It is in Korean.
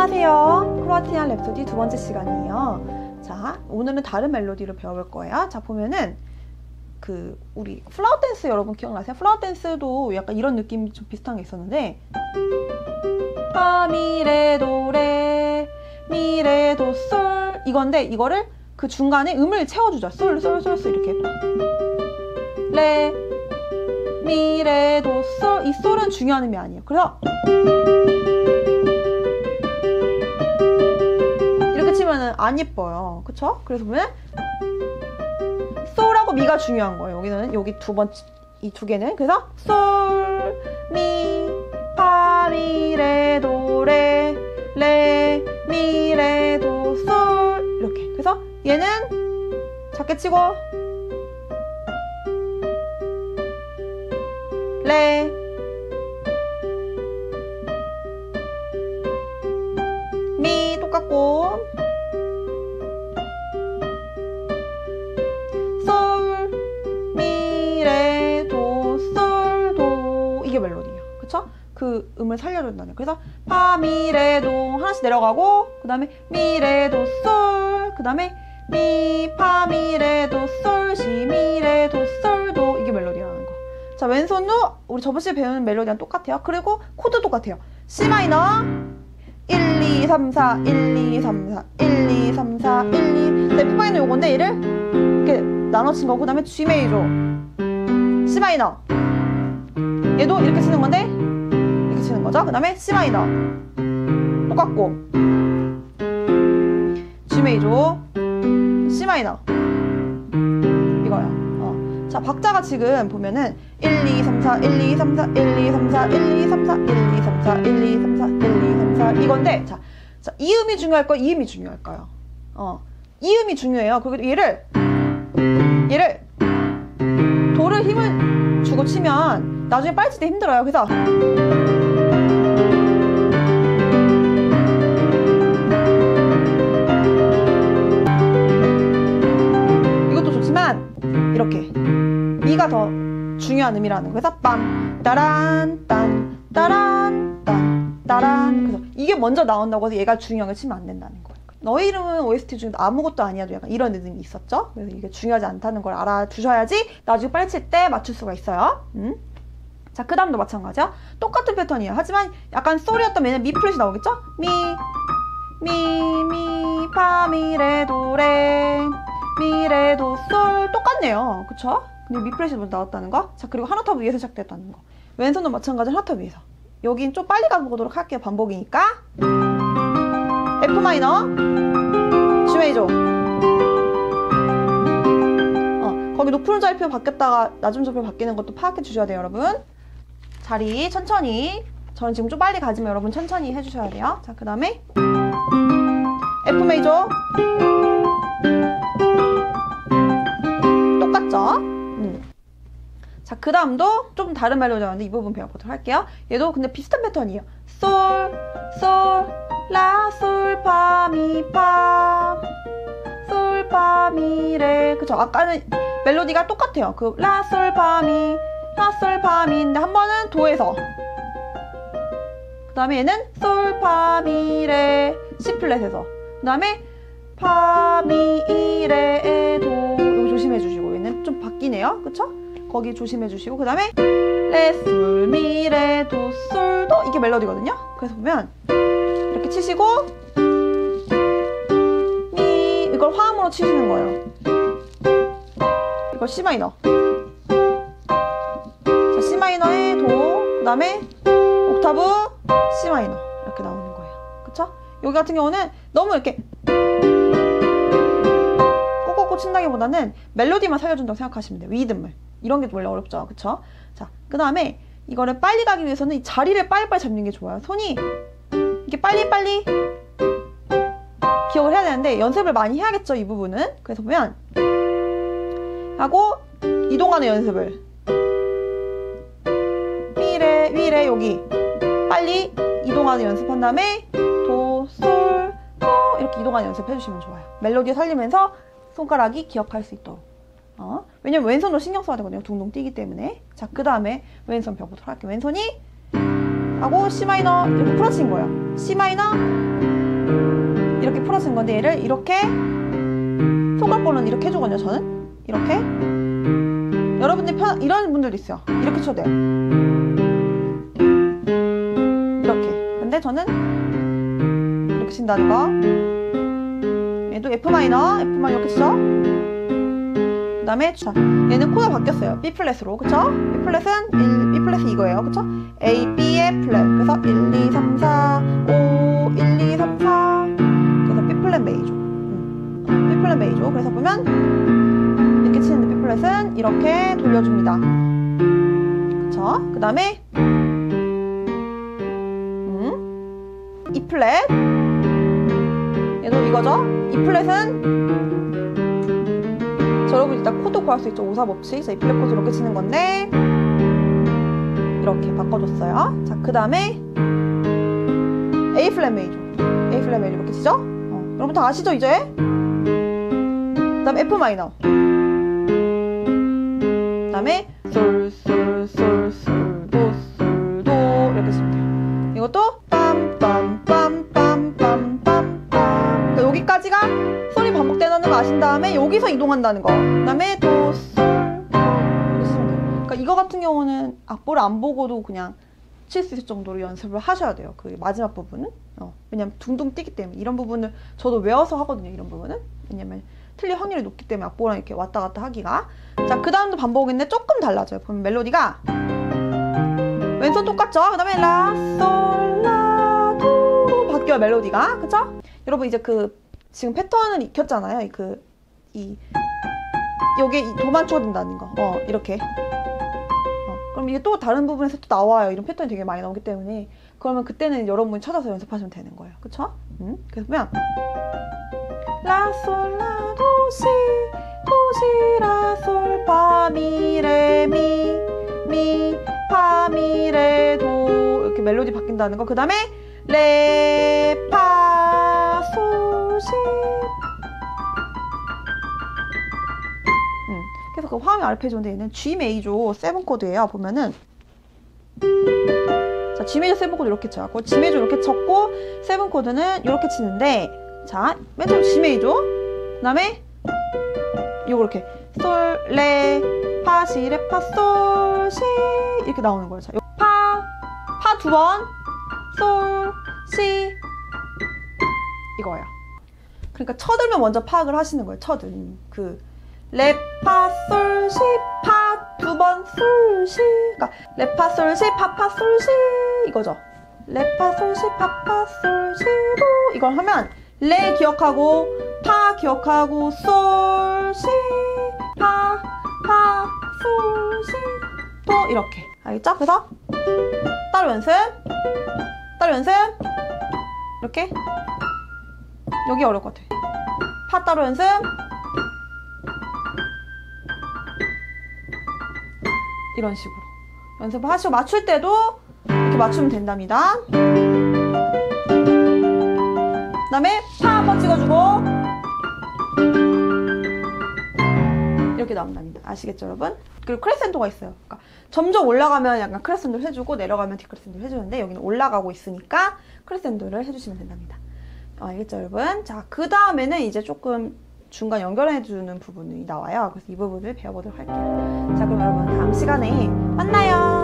안녕하세요. Croatian Rhapsody 두 번째 시간이에요. 자, 오늘은 다른 멜로디를 배워볼 거예요. 자, 보면은 그 우리 Flower Dance 여러분 기억나세요? Flower Dance도 약간 이런 느낌이 좀 비슷한 게 있었는데 파미레 도레 미레 도솔 이건데 이거를 그 중간에 음을 채워주죠. 솔, 솔, 솔, 솔 이렇게 레 미레 도솔 이 솔은 중요한 음이 아니에요. 그래서 안 예뻐요. 그쵸? 그래서 보면 솔하고 미가 중요한 거예요. 여기는 여기 두 번째 이두 개는 그래서 솔, 미, 파, 미, 레, 도, 레, 레, 미, 레, 도, 솔 이렇게. 그래서 얘는 작게 치고 레, 미 똑같고 그 음을 살려준다는 그래서 파, 미, 레, 도 하나씩 내려가고 그 다음에 미, 레, 도, 솔 그 다음에 미, 파, 미, 레, 도, 솔, 시, 미, 레, 도, 솔, 도 이게 멜로디라는 거. 자 왼손도 우리 저번 시간에 배우는 멜로디랑 똑같아요. 그리고 코드 똑같아요. C 마이너 1, 2, 3, 4, 1, 2, 3, 4, 1, 2, 3, 4, 1, 2. F 마이너 요건데 얘를 이렇게 나눠친 거고, 그 다음에 G 메이저, C 마이너. 얘도 이렇게 치는 건데, 거죠. 그 다음에 C 마이너. 똑같고, G 메이저, C 마이너. 이거요. 어. 자, 박자가 지금 보면은 1, 2, 3, 4, 1, 2, 3, 4, 1, 2, 3, 4, 1, 2, 3, 4, 1, 2, 3, 4, 1, 2, 3, 4, 1, 2, 3, 4 이건데 자, 자, 이 음이 중요할까요? 이 음이 중요할까요? 어, 이 음이 중요해요. 그리고 얘를 얘를 도를 힘을 주고 치면 나중에 빨리 칠때 힘들어요. 그래서 음이라는 거예요. 그래서 빰 따란 딴 따란 딴 따란 그래서 이게 먼저 나온다고 해서 얘가 중요한 걸 치면 안 된다는 거예요. 너의 이름은 OST 중에 아무것도 아니야도 약간 이런 느낌이 있었죠. 그래서 이게 중요하지 않다는 걸 알아두셔야지 나중에 빨리 칠 때 맞출 수가 있어요. 음? 자, 그 다음도 마찬가지야. 똑같은 패턴이에요. 하지만 약간 솔이었다면 얘는 미 플랫이 나오겠죠? 미, 미, 미, 파, 미, 레, 도, 레, 미, 레, 도, 솔. 똑같네요. 그쵸? 근데 미 플랫이 먼저 나왔다는 거. 자, 그리고 한 옥타브 위에서 시작됐다는 거. 왼손도 마찬가지로 한 옥타브 위에서. 여긴 좀 빨리 가보도록 할게요. 반복이니까. F 마이너, G 메이저. 어, 거기 높은 좌표 바뀌었다가 낮은 좌표 바뀌는 것도 파악해 주셔야 돼요, 여러분. 자리 천천히. 저는 지금 좀 빨리 가지만 여러분 천천히 해주셔야 돼요. 자, 그 다음에 F 메이저. 음. 자, 그 다음도 좀 다른 멜로디 나왔는데 이 부분 배워보도록 할게요. 얘도 근데 비슷한 패턴이에요. 솔, 솔, 라, 솔, 파, 미, 파. 솔, 파, 미, 레. 그쵸? 아까는 멜로디가 똑같아요. 그 라, 솔, 파, 미, 라, 솔, 파, 미인데 한 번은 도에서. 그 다음에 얘는 솔, 파, 미, 레, C 플랫에서. 그 다음에 파, 미, 이, 레, 도. 여기 조심해 주시고. 좀 바뀌네요. 그쵸? 거기 조심해 주시고. 그 다음에 레, 솔, 미, 레, 도, 솔, 도. 이게 멜로디거든요. 그래서 보면 이렇게 치시고 미 이걸 화음으로 치시는 거예요. 이걸 C 마이너. 자, C 마이너에 도, 그 다음에 옥타브 C 마이너 이렇게 나오는 거예요. 그쵸? 여기 같은 경우는 너무 이렇게 친다기보다는 멜로디만 살려준다고 생각하시면 돼요. 리듬을. 이런 게 원래 어렵죠. 그쵸? 자, 그 다음에 이거를 빨리 가기 위해서는 이 자리를 빨리빨리 잡는 게 좋아요. 손이 이렇게 빨리빨리 기억을 해야 되는데 연습을 많이 해야겠죠. 이 부분은. 그래서 보면 하고 이동하는 연습을 위래 위래 여기 빨리 이동하는 연습한 다음에 도, 솔, 도 이렇게 이동하는 연습 해주시면 좋아요. 멜로디 살리면서 손가락이 기억할 수 있도록. 어? 왜냐면 왼손으로 신경 써야 되거든요. 둥둥 뛰기 때문에. 자, 그 다음에 왼손 펴보도록 할게요. 왼손이 하고 C 마이너 이렇게 풀어친 거예요. C 마이너 이렇게 풀어친 건데 얘를 이렇게 손가락으로는 이렇게 해주거든요. 저는 이렇게 여러분들 편 이런 분들도 있어요. 이렇게 쳐도 돼요. 이렇게. 근데 저는 이렇게 친다는 거. 얘도 F 마이너, F 마이너 치죠. 그 다음에 자, 얘는 코드가 바뀌었어요. B 플랫으로. 그쵸? B 플랫은 1, B 플랫이 이거예요. 그쵸? A, B의 플랫. 그래서 1, 2, 3, 4, 5, 1, 2, 3, 4. 그래서 B 플랫 메이저. 음. B 플랫 메이저. 그래서 보면 이렇게 치는 B 플랫은 이렇게 돌려줍니다. 그쵸? 그 다음에 음, E 플랫. 얘도 이거죠? E 플랫은 자, 여러분 일단 코드 구할 수 있죠. 오사 법칙. 자, E 플랫 코드 이렇게 치는 건데 이렇게 바꿔줬어요. 자, 그 다음에 A 플랫 메이저. A 플랫 메이저 이렇게 치죠? 어, 여러분 다 아시죠 이제? 그 다음에 F 마이너. 거 아신 다음에 여기서 이동한다는 거. 그 다음에 도, 솔, 도 이렇게 치면 돼요. 그러니까 이거 같은 경우는 악보를 안 보고도 그냥 칠 수 있을 정도로 연습을 하셔야 돼요. 그 마지막 부분은. 어, 왜냐면 둥둥 뛰기 때문에 이런 부분을 저도 외워서 하거든요. 이런 부분은. 왜냐면 틀릴 확률이 높기 때문에 악보랑 이렇게 왔다 갔다 하기가. 자, 그 다음도 반복인데 조금 달라져요. 보면 멜로디가 왼손 똑같죠? 그 다음에 라, 솔, 라, 도 바뀌어요. 멜로디가. 그쵸? 여러분 이제 그 지금 패턴을 익혔잖아요. 이 그, 이, 요게 이 도만 쳐든다는 거. 어, 이렇게. 어, 그럼 이게 또 다른 부분에서 또 나와요. 이런 패턴이 되게 많이 나오기 때문에. 그러면 그때는 여러분이 찾아서 연습하시면 되는 거예요. 그쵸? 음? 보면, 라, 솔, 라, 도, 시, 도, 시, 라, 솔, 파, 미, 레, 미, 미, 파, 미, 레, 도. 이렇게 멜로디 바뀐다는 거. 그 다음에, 레, 파, 그 화음이 아르페지오인데 얘는 G 메이저 7 코드예요. 보면은 자, G 메이저 7 코드 이렇게 쳐고 G 메이저 이렇게 쳤고 7 코드는 이렇게 치는데 자, 맨 처음 G 메이저 그다음에 요거 이렇게 솔, 레, 파, 시, 레, 파, 솔, 시 이렇게 나오는 거예요. 자, 요 파, 파 두 번, 솔, 시 이거예요. 그러니까 쳐들면 먼저 파악을 하시는 거예요. 쳐든 그 레, 파, 솔, 시, 파, 두 번, 솔, 시. 그러니까 레, 파, 솔, 시, 파, 파, 솔, 시 이거죠. 레, 파, 솔, 시, 파, 파, 솔, 시, 도 이걸 하면 레 기억하고 파 기억하고 솔, 시, 파, 파, 솔, 시, 도 이렇게. 알겠죠? 그래서 따로 연습, 따로 연습 이렇게 여기 어려울 것 같아. 파 따로 연습. 이런 식으로 연습을 하시고 맞출 때도 이렇게 맞추면 된답니다. 그 다음에 파 한번 찍어주고 이렇게 나온답니다. 아시겠죠, 여러분? 그리고 크레센도가 있어요. 그러니까 점점 올라가면 약간 크레센도를 해주고 내려가면 디크레센도를 해주는데 여기는 올라가고 있으니까 크레센도를 해주시면 된답니다. 어, 알겠죠, 여러분? 자, 그 다음에는 이제 조금 중간 연결해주는 부분이 나와요. 그래서 이 부분을 배워보도록 할게요. 자, 그럼 여러분 다음 시간에 만나요.